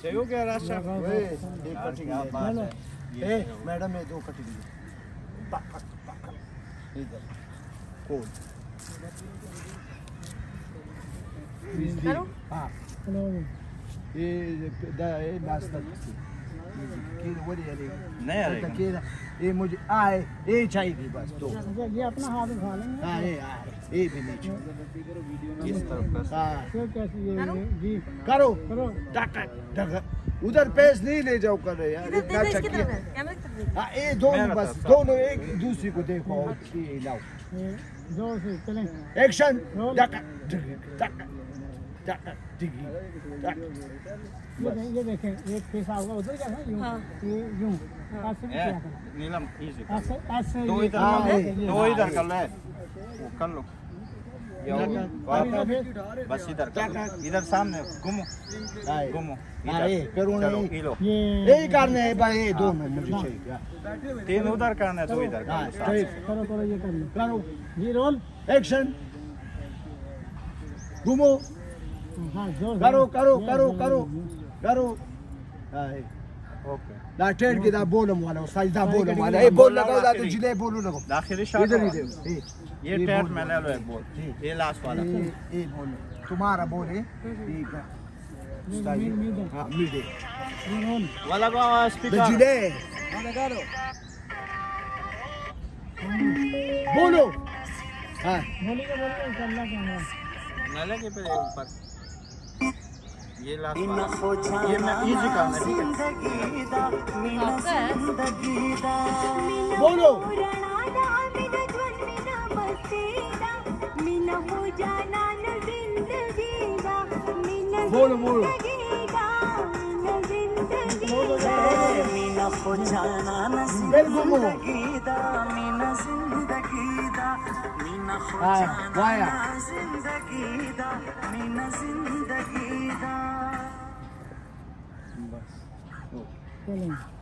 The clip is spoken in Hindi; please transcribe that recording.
सही हो गया एक बात है ए मैडम ये दो कटिंग पक पक पक। इधर। हेलो? करो हाँ। ये दा ये नाश्ता। वरी नहीं ये मुझे आए ये चाहिए बस दो ये अपना हाथ उठा लेंगे। हाँ ये आ ये भी नहीं चाहिए। इस तरफ़ हाँ। कैसे ये जी। करो। करो। टक टक उधर पेस नहीं ले जाओ कर यार। इतना तरफ़ है? कैमरे की तरफ़ देखो। हाँ ये दोनों बस दोनों एक दूसरे को देखो और ये लाओ ज़ोर से चलें। एक्शन। टक टक ये देखें ये देखें एक पैसा होगा उधर क्या था यूँ हाँ। ये यूँ ऐसे नीलम इजी दो इधर हाँ, कर दो इधर कर ले। कर लो। ये हो। अभी तो फिर बस इधर कर लो। इधर सामने घूमो। घूमो। यही करने है भाई दो तीन उधर करना है दो इधर कर हाँ लो साथ ठीक करो करो ये करो जी रोल एक्शन घूमो। करो करो करो करो। करो। ओके। ना टेढ़ के दा बोलम वाला साइडा बोलम वाला। ये बोल लगाओ दा तो। ज़िले बोलू लगो आखिरी शॉट इधर ही दे ये ये ये टैट बोल। में ले एक बॉल। ये लास्ट वाला। ये ये बोल तुम्हारा बोल है? ठीक है। है। मिड ये रोल वाला को स्पीकर ज़िले। बोलो। हाँ। नले के पे ऊपर ये लास्ट ये मैं इजी करना है, ठीक है? है बोलो। बोलो बोलो। हाँ वाया चलें